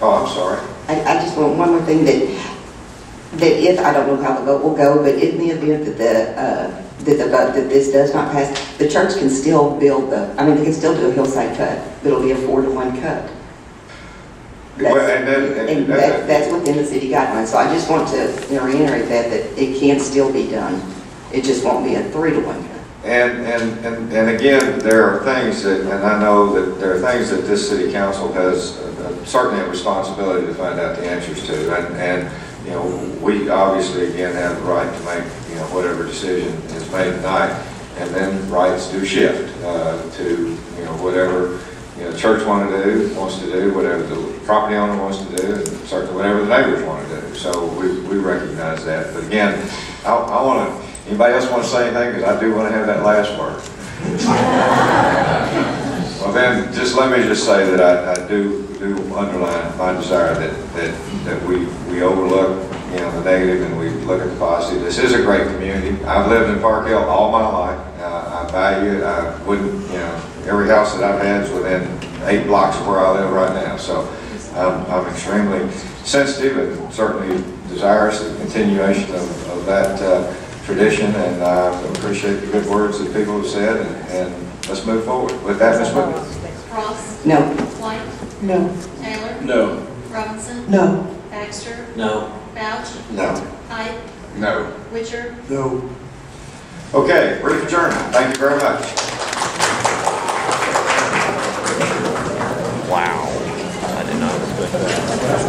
Oh, I'm sorry. I, I just want one more thing that, that if, I don't know how the vote will go, but in the event that the, uh, that the vote, that this does not pass, the church can still build the, I mean, they can still do a hillside cut, but it'll be a four to one cut. Well, and then, And that, that's within the city guidelines, so I just want to reiterate that, that it can still be done. It just won't be a three to one cut. And, and, and and again, there are things that, and I know that there are things that this city council has uh, certainly a responsibility to find out the answers to. And, and, you know, we obviously, again, have the right to make, you know, whatever decision is made tonight. And then rights do shift uh, to, you know, whatever, you know, church want to do, wants to do, whatever the property owner wants to do, and certainly whatever the neighbors want to do. So we, we recognize that. But again, I, I want to, anybody else want to say anything? Because I do want to have that last word. Well, then, just let me just say that I, I do, do underline my desire that, that, that we, we overlook, you know, the negative and we look at the positive. This is a great community. I've lived in Park Hill all my life. Uh, I value it. I wouldn't, you know, every house that I've had is within eight blocks of where I live right now. So I'm, I'm extremely sensitive and certainly desirous of the continuation of, of that, uh, tradition, and I appreciate the good words that people have said, and, and let's move forward. With that, Ms. Whitman? Ross? No. White? No. Taylor? No. Robinson? No. Baxter? No. Foutch? No. Height? No. Witcher? No. Okay, brief adjournment. Thank you very much. Wow. I did not expect that.